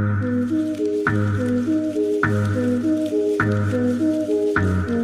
Thank ừ. you.